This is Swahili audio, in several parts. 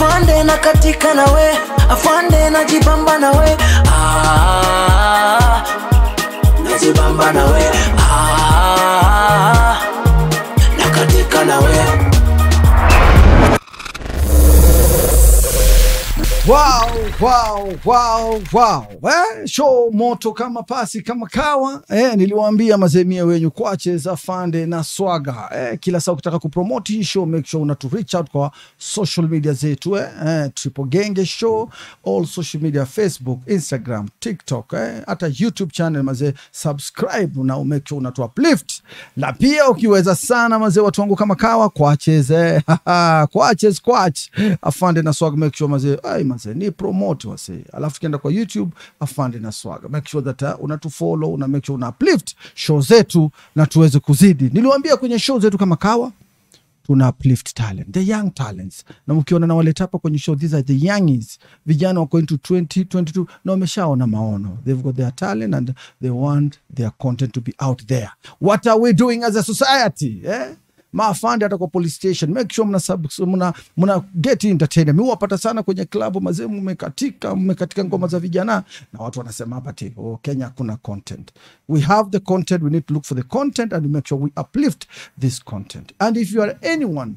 afande na katika nawe afande najibamba nawe. Ah, najibamba nawe. Ah, na katika nawe Wow, wow, wow, wow. Eh, show moto kama pasi kama kawa. Eh, niliwaambia mazemia wenyu kwache za fande na swaga. Eh, kila saa ukitaka kupromote hii show make sure unatu reach out kwa social media zetu eh, eh, Triple Genge Show all social media Facebook, Instagram, TikTok eh, hata YouTube channel mazee, subscribe na make sure unatu uplift, na pia ukiweza sana mazee, watu wangu kama kawa kwache ze. Kwache kwach afande na swaga make sure mazee, ai mazee ni promote wase, alafu tukienda kwa YouTube afande na swaga make sure that uh, unatufollow una make sure una uplift show zetu na tuweze kuzidi. Niliwaambia kwenye show zetu kama kawa tuna uplift talent the young talents. Na mkiona nawaleta hapa kwenye show these are the youngies. Vijana wako into 20 22 na wameshaona maono. They've got their talent and they want their content to be out there. What are we doing as a society eh? Maafande hata kwa police station. Make sure mna, sub, mna, mna get entertainer Mimi wapata sana kwenye klabu mazee mmekatika mmekatika ngoma za vijana. Na watu wanasema hapa ti oh, kenya kuna content. We have the content we need to look for the content and make sure we uplift this content. And if you are anyone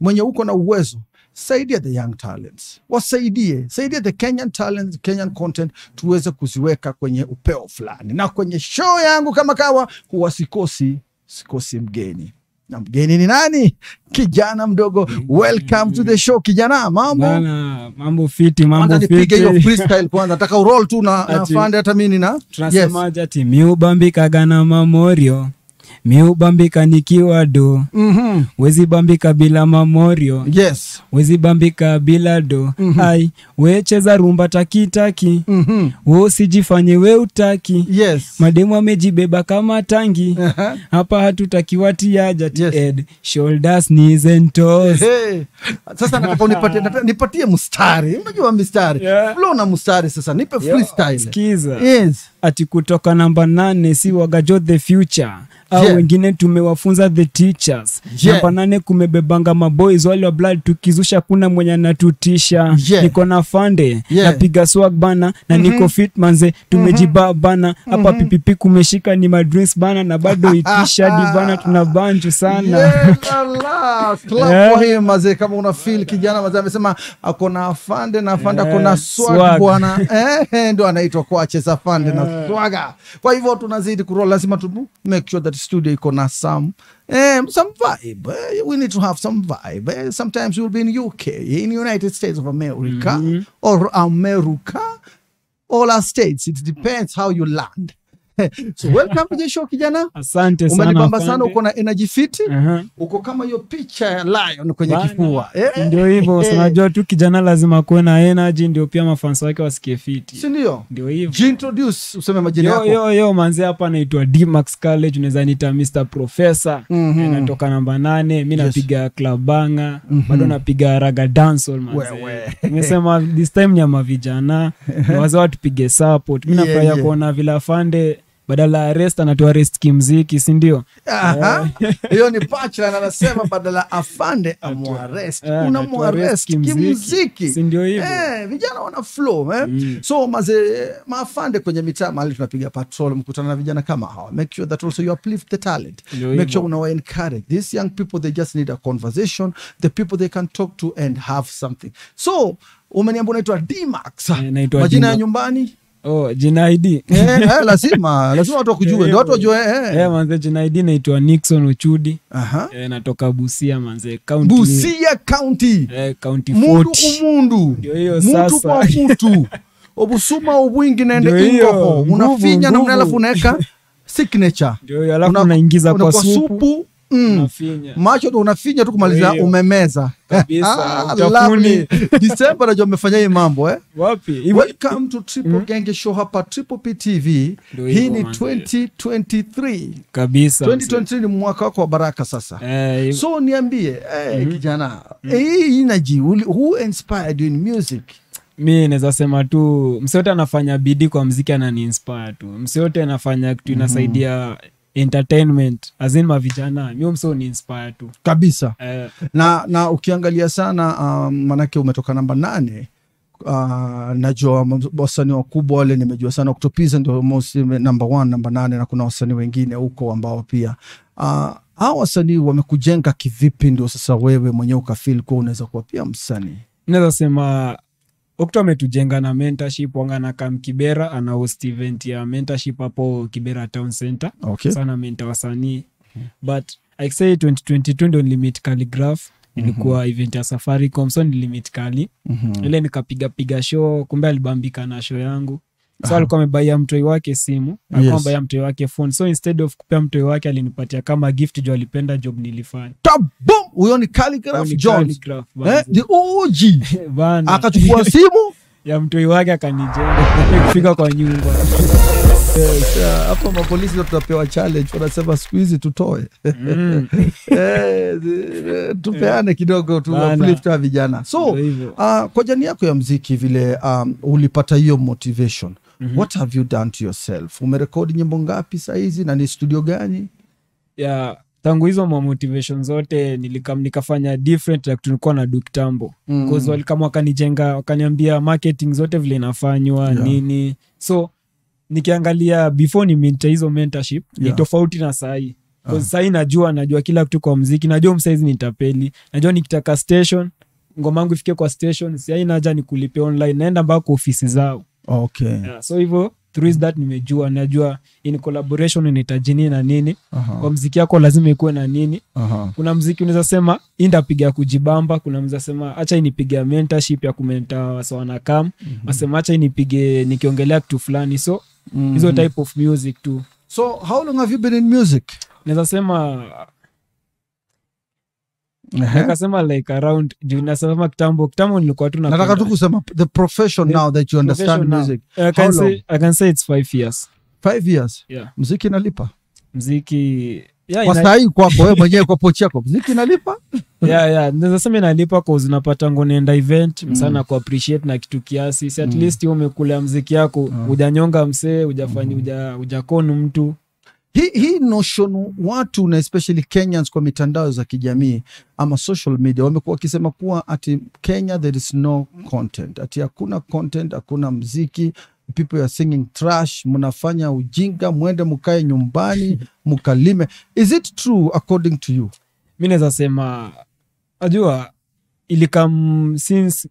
mwenye uko na uwezo saidia the young talents. Wasaidie saidia the kenyan talents kenyan content tuweze kuziweka kwenye upeo fulani. Na kwenye show yangu kama kawa huwa sikosi sikosi mgeni na mgeni ni nani? Kijana mdogo. Welcome to the show kijana. Mambo? Bana, mambo fiti, mambo fiti. nipige hiyo freestyle kwanza. Nataka uroll tu na, na fande hata mimi na tunasemaje? yes. Ati? Miubambikaga na mamorio miubambika nikiwa do. Mhm. wezi bambika bila mamorio. Yes. Wezi bambika bila do. Ai wecheza rumba takitaki Mhm. we usijifanye we utaki. Yes. Mademu amejibeba kama tangi. Aha. hapa hatutakiwatiaja Yes. ed. Shoulders knees and toes. Hey, sasa nataka unipatie nipatie mstari. Unajua mstari. Yeah. flow na mstari sasa. Nipe Yo, freestyle. Skiza. Yes ati kutoka namba nane si wagajo the future au Yeah. wengine tumewafunza the teachers Yeah. namba nane kumebebanga maboys wale wa blood tukizusha kuna mwenye anatutisha Yeah. niko na fande Yeah. napiga swag bana na niko fit manze tumejibaa bana hapa mm -hmm. pipipi kumeshika ni madrinks bana na bado itisha di bana tuna banju sana Yeah, Yeah. for him, mazee kama una feel kijana mazee amesema akona fande afande na afande akona Yeah, swag swag. bwana eh, ndo anaitwa kuacheza fande yeah. na swaga kwa hivyo tunazidi kuro lazima tu make sure that studio iko na some um, some vibe. We need to have some vibe. Sometimes we'll be in uk in united states of america mm -hmm. or america. All our states it depends how you land so welcome to the show kijana asante sana umenibamba sana uko na energy fit uh -huh. uko kama hiyo picha ya lion kwenye Bana. kifua eh? ndio hivyo Eh. unajua tu kijana lazima kuwe na energy ndio pia mafansi wake wasikie fit, si ndio ndio hivyo jintroduce useme majina yako yo, yo manzi hapa anaitwa dmax college unaweza niita mr professor mm -hmm. natoka namba nane mi Yes. club banga mm -hmm. bado napiga raga dancehall Wewe. nimesema this time nyama vijana Wazao wazee watupige support mi Yeah, nafurahia yeah. kuona vile fande badala ya rest anatoa rest kimziki sindio Aha. hiyo ni pachla, anasema badala afande amwarest Eh, unamwarest kimziki. sindio Si ndio hivyo? eh, vijana wana flow eh? mm. so maze maafande kwenye mitaa mahali tunapiga patrol mkutana na vijana kama hawa. Make sure that also you uplift the talent. Ndio make sure unawa encourage. These young people they just need a conversation. The people they can talk to and have something. So umeniambia unaitwa dmax Eh, majina ya nyumbani oh jina id eh, eh, lazima lazima watu wakujue ndio watu wajue eh. Eh, manze jina id naitwa nixon uchudi. Aha. eh, natoka busia manze county busia county. Eh, county mundu kumundu. Ndio hiyo sasa sasa. kwa mtu obusuma obwingi nende ingoko unafinya namna alafu unaweka signature. Ndio alafu Una- unaingiza una- kwa supu mm. macho ndo unafinya tu kumaliza umemeza. Kabisa, Ah. Disemba najua amefanya hii mambo eh? wapi? Welcome to triple genge show hapa triple p tv hii ni 2023 kabisa 2023 ni mwaka wako wa baraka sasa. Eh, so niambie eh, kijana mm. hii energy uli- who inspired you in music? Mi naweza sema tu msiote anafanya bidii kwa mziki anani inspire tu. Msiote anafanya kitu inasaidia entertainment azin mavijana mi mso ni inspire tu kabisa. Eh, na na ukiangalia sana um, manake umetoka namba nane Uh, najua wasanii wakubwa wale nimejua sana kutopiza ndio most number one namba nane na kuna wasanii wengine huko ambao pia. Uh, hawa wasanii wamekujenga kivipi ndio sasa wewe mwenyewe ukafil kuwa unaweza kuwa pia msanii? Naweza sema okto ametujenga na mentorship wangana kam kibera ana host event ya mentorship hapo kibera town center okay. sana menta wasanii but I say 2022 ndio nilimit calligraph ilikuwa mm -hmm. event ya safaricom so nilimit kali Mhm. ile nikapigapiga show kumbe alibambika na show yangu so alikuwa amebaia mtoi wake simu alikuwa Yes. amebaia mtoi wake phone. So instead of kupea mtoi wake alinipatia kama gift jo alipenda job nilifanya. Tabum! huyo ni Calligraph Jones. Eh, the OG akachukua simu. Ya mtoi wake akanijenga. Kufika kwa nyumba. Yes, uh, mapolisi tutapewa challenge. Wanasema siku hizi tutoe. Mm, Eh, tupeane kidogo tu vijana. So uh, kwa jani yako ya mziki vile um, ulipata hiyo motivation Mhm. what have you done to yourself umerekodi nyimbo ngapi sahizi na ni studio gani ya tangu hizo ma motivation zote nilikam nikafanya different like tulikuwa na duk tambo Mm. cause walikama wakanijenga wakaniambia marketing zote vile inafanywa Yeah. nini so nikiangalia before ni minta hizo mentorship Yeah. ni tofauti na sahii Ah. ah. sahii najua najua kila kitu kwa mziki najua msaizi nitapeli najua nikitaka station ngoma yangu ifike kwa station siai naja nikulipe online naenda mpaka ofisi zao okay. Yeah, so hivyo through that nimejua najua in collaboration na nini. Uh-huh. kwa mziki yako lazima ikuwe na nini. Uh-huh. kuna mziki unaweza sema indapiga kujibamba kuna mza sema hacha inipiga mentorship ya kumenta wasawana kam asema hacha inipige nikiongelea kitu fulani. So hizo Mhm. type of music tu. So how long have you been in music? Naweza sema Ehe. nakasema like around juu nasema kitambo kitambo nilikuwa tu nataka tu kusema the profession The now that you understand music I How can, long? say, I can say it's five years. Five years? Yeah. Mziki inalipa? Mziki yeah, kwa ina- sahii kwako wewe mwenyewe kwa pochi yako. Mziki inalipa? Yeah, yeah. naweza sema inalipa cause unapata ngo naenda event Mm. kuappreciate appreciate na kitu kiasi. Si at Mm. least umekula mziki yako ujanyonga hujanyonga msee ujafanya huja hujakonu mtu hii hi notion watu na especially kenyans kwa mitandao za kijamii ama social media wamekuwa wakisema kuwa ati kenya there is no content. Ati hakuna content hakuna mziki people are singing trash mnafanya ujinga mwende mkae nyumbani mkalime. Is it true according to you? Mi naweza sema najua ilikam since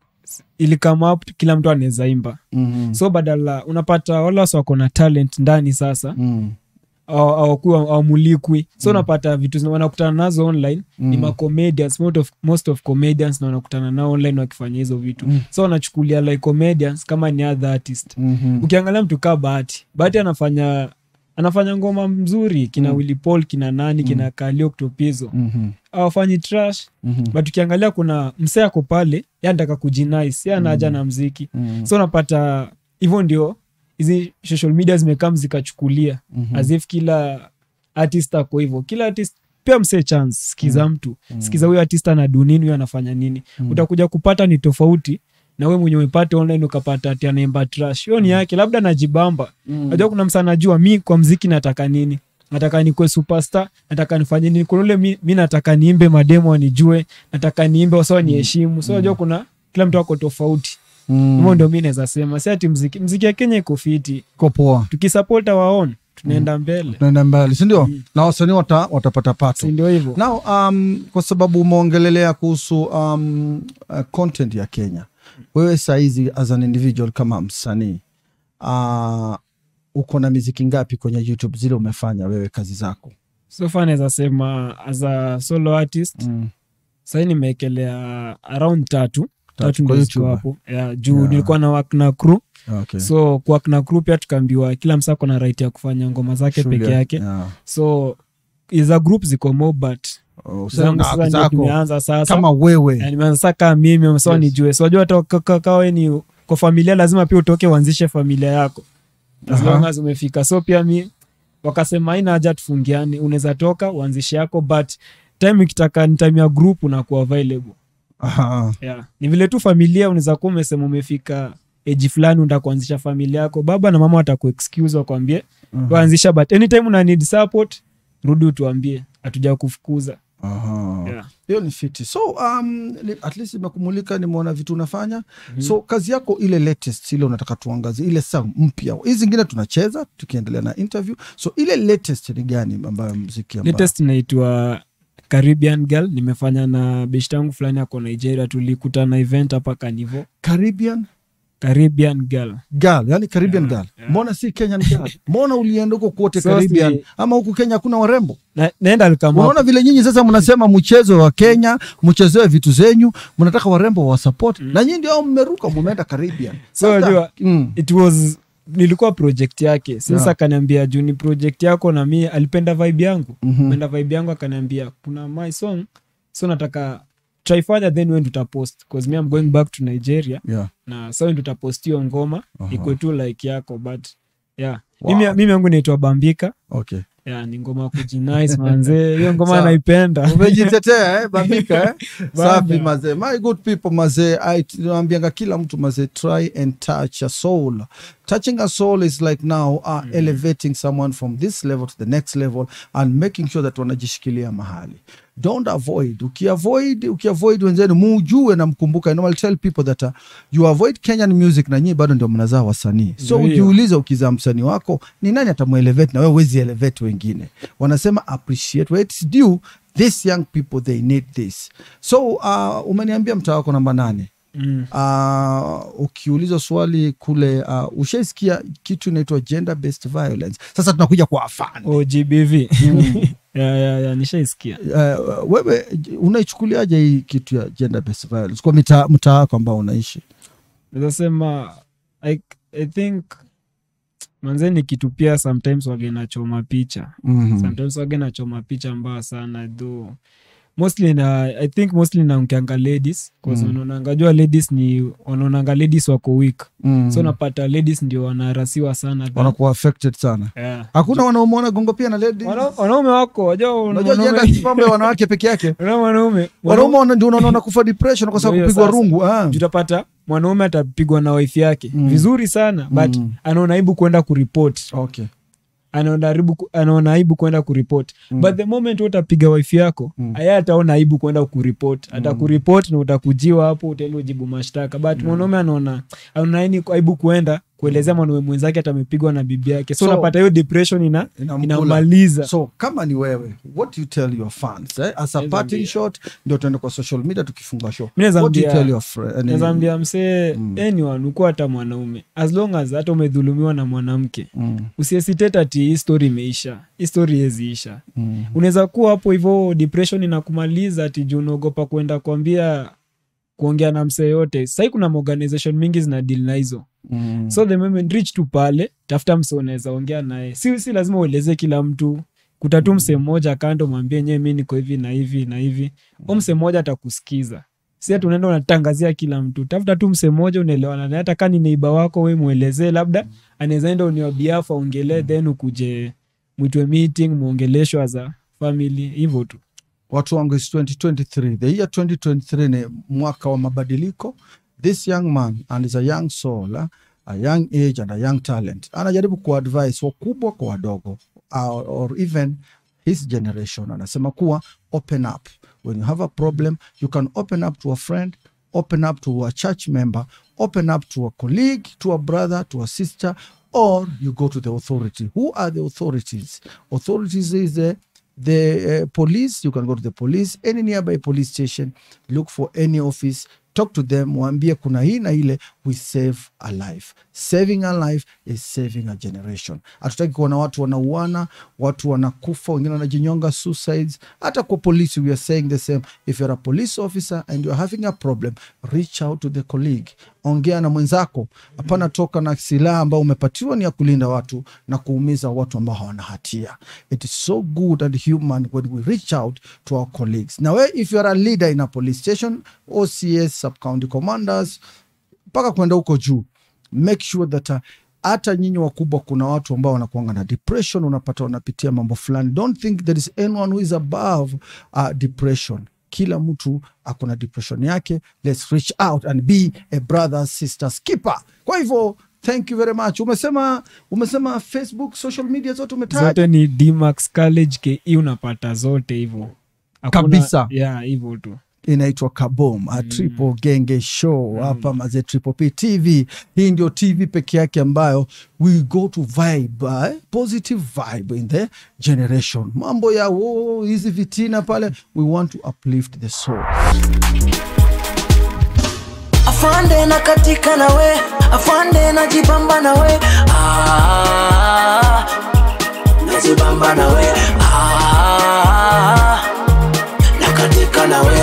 ilikam up kila mtu anaweza imba. Mm-hmm. so badala unapata wale wasi wako na talent ndani sasa. Mm. awakuwa awamulikwi so unapata vitu wanakutana nazo online mm. ni Mm. macomedians most of, most of comedians na wanakutana nao online wakifanya hizo vitu Mm. so wanachukulia like comedians kama ni other artist mm-hmm. ukiangalia mtu kaa bahati bahati anafanya anafanya ngoma mzuri kina Mm. Willy Paul kina nani mm. kina kalio kutopizo mm-hmm. awafanyi trash mm-hmm. but ukiangalia kuna msee ako pale ye anataka kujinais ye anaja na mziki mm-hmm. so unapata hivyo ndio hizi social media zimekam zikachukulia. Mhm. as if kila artist ako hivyo. Kila artist pia msee chance sikiza mtu. Sikiza huyo artist anadu nini huyo anafanya nini. Mm-hmm. utakuja kupata ni tofauti na we mwenye umepata online ukapata ati anaimba trash. Hiyo ni yake labda najibamba mm. najua kuna msa najua mi kwa mziki nataka nini? Nataka nikwe superstar nataka nifanye nini? Kuna ule mi, mi nataka niimbe mademo anijue nataka niimbe wasawa niheshimu so najua kuna kila mtu ako tofauti hivyo ndo mi naweza sema. Si ati mziki mziki ya kenya iko fiti. Kopoa tukisapota waon tunaenda mbele. Tunaenda mbele sindio na wasanii wata, watapata pato. Si ndio hivyo? Now, um, kwa sababu umeongelelea kuhusu um, uh, content ya Kenya, wewe saizi as an individual kama msanii uh, uko na miziki ngapi kwenye YouTube zile umefanya wewe kazi zako? sofa naweza sema as a solo artist Mm. sahii nimeekelea around tatu tatu yeah, juu Yeah. nilikuwa na work na crew. Okay. so kuwak na crew pia tukaambiwa kila msa ako na right ya kufanya ngoma zake peke yake. Yeah. so za group ziko mo but Oh, sasa kama mimi Yes. nijue. So kwa familia lazima pia utoke uanzishe familia yako. Lazima as so pia mi wakasema aina haja tufungiane. Unaweza toka uanzishe yako but time ikitaka ni time ya group unakuwa available Aha. yeah. ni vile tu familia unaweza kuwa umesema umefika eji fulani unda kuanzisha familia yako baba na mama watakuexcuse wakwambie Mhm. waanzisha but anytime una need support rudi utuambie hatuja kufukuza Aha. yeah. hiyo ni fiti so um, at least imekumulika nimeona vitu unafanya mm-hmm. so kazi yako ile latest ile unataka tuangazie ile saa mpya hizi zingine tunacheza tukiendelea na interview so ile latest ni gani ambayo mziki ambayo latest inaitwa caribbean girl nimefanya na bishi tangu fulani ako nigeria tulikutana event hapa kanivo caribbean? Caribbean girl. Girl yani caribbean Yeah, girl. yeah. mbona si kenyan girl? Mbona ulienda huko kote So caribbean? si- ama huku kenya hakuna warembo? Na, naenda alikamwa. unaona vile nyinyi sasa mnasema mchezo wa kenya mchezoe vitu zenyu mnataka warembo wa support. Mm. na nyinyi ndio mmeruka mmeenda caribbean. So unajua, mm. it was nilikuwa project yake sasa Yeah. akaniambia juu ni project yako na mi alipenda vibe yangu Mhm. penda vibe yangu akaniambia kuna my song so nataka tryfanya then when tutapost bcause mi am going back to nigeria yeah. na sa when tutapost hiyo ngoma Aha. ikwe tu like yako but yeah Wow. mimi, mimi yangu naitwa bambika okay yeah, ni ngoma kujinice manzee hiyo ngoma anaipenda naipenda. Umejitetea eh, Bambika eh? safi mazee my good people mazee I- naambianga kila mtu mazee try and touch a soul. Touching a soul is like now uh, mm. elevating someone from this level to the next level and making sure that wanajishikilia mahali. Don't avoid. Ukiavoid ukiavoid wenzenu mujue na mkumbuka normally tell people that uh, you avoid kenyan music na nyinyi bado ndio mnazaa wasanii. So ujiulize ukizaa msanii wako ni nani atamuelevate na wewe uwezi elevate wengine wanasema appreciate it's due. This young people they need this. So uh, umeniambia mtaa wako namba nane. Mm. uh, ukiulizwa swali kule uh, ushaisikia kitu inaitwa gender based violence. Sasa tunakuja kwa yeah, yeah, yeah, nishaisikia. Uh, wewe unaichukuliaje hii kitu ya gender based violence kwa mtaa wako ambao unaishi? Nazasema I, i think manze ni kitu pia sometimes wage nachoma picha. Mm-hmm. sometimes wage nachoma picha mbaya sana though. Mostly na i think mostly naongeanga ladies bcause Mm. wanaonangajua ladies ni wanaonanga ladies wako weak. Mm. So napata ladies ndio wanarasiwa sana. Wanakuwa affected sana. Yeah. hakuna wanaume wanagongo pia na ladies? Wana- wanaume wako wajua unajua jenda kipambo ya wanawake peke yake? Wanaume wanaume. Wana- ndio unaona kufa depression kwa sababu kupigwa rungu ah. tutapata mwanaume atapigwa na wife yake Mm. vizuri sana but Mm. anaona aibu kwenda kuripot okay. anaona aibu- kwenda kuripot Mm. but the moment utapiga wife yako Mm. aya ataona aibu kwenda kuripot atakuripot na utakujiwa hapo utaenda ujibu mashtaka but mwanaume anaona anaona aibu kuenda kuelezea mwanaume mwenzake hata amepigwa na bibi yake. So, So- unapata hiyo depression ina inamaliza. So kama ni wewe what you tell your fans eh? as a parting shot ndio tuende kwa social media tukifunga show. Mimi naweza what do you ambia- tell your friend nazaambia msee Mm. anyone ukuwa hata mwanaume. As long as hata umedhulumiwa na mwanamke mm. usiesitete ati hii story imeisha hii story yeziisha mm. unaweza kuwa hapo hivyo depression inakumaliza ati juu unaogopa kwenda kuambia kuongea na msee yote sahii kuna maorganization mingi zina dil na hizo. Mm. so the moment rich tu pale tafuta msee unaweza ongea naye. Si, si lazima ueleze kila mtu kutatu msee mmoja kando mwambie nyewe mi niko hivi na hivi na hivi. U msee mmoja atakusikiza. Si ati unaenda unatangazia kila mtu. Tafuta tu msee mmoja unaelewana naye. Hata kaa ni neiba wako we mwelezee labda anaweza enda uniwabiafu aongelee then ukuje mwitwe meeting mwongeleshwa za famili family hivyo tu watu wangu is 2023 the year 2023 ni mwaka wa mabadiliko. This young man and is a young soul a young age and a young talent. Anajaribu kuadvise wakubwa kwa wadogo or, or even his generation. Anasema kuwa open up. When you have a problem you can open up to a friend open up to a church member open up to a colleague to a brother to a sister or you go to the authority. Who are the authorities? Authorities is the the uh, police you can go to the police any nearby police station look for any office talk to them waambie kuna hii na ile we save a life. Saving a life is saving a generation. Hatutaki kuona watu wanauana watu wanakufa wengine wanajinyonga suicides. Hata kwa polisi we are saying the same. If you're a police officer and you're having a problem reach out to the colleague. Ongea na mwenzako. Hapana toka na silaha ambayo umepatiwa ni ya kulinda watu na kuumiza watu ambao hawana hatia. It is so good and human when we reach out to our colleagues. Na we if you're a leader in a police station ocs subcounty commanders mpaka kwenda huko juu. Make sure that uh, hata nyinyi wakubwa kuna watu ambao wanakuanga na depression unapata wanapitia mambo fulani. Don't think there is anyone who is above uh, depression. Kila mtu akona depression yake. Let's reach out and be a brother sister keeper kwa hivyo thank you very much. Umesema umesema facebook social media zote umetaja zote ni dmax college ke unapata zote hivyo. Kabisa. yeah hivyo tu inaitwa kabom mm. triple genge show hapa maze triple p tv hii ndio tv peke yake ambayo we go to vibe eh? positive vibe in the generation mambo ya oh, hizi vitina pale we want to uplift the soul afande na katika nawe afande na jibamba nawe ah, najibamba nawe ah, na katika nawe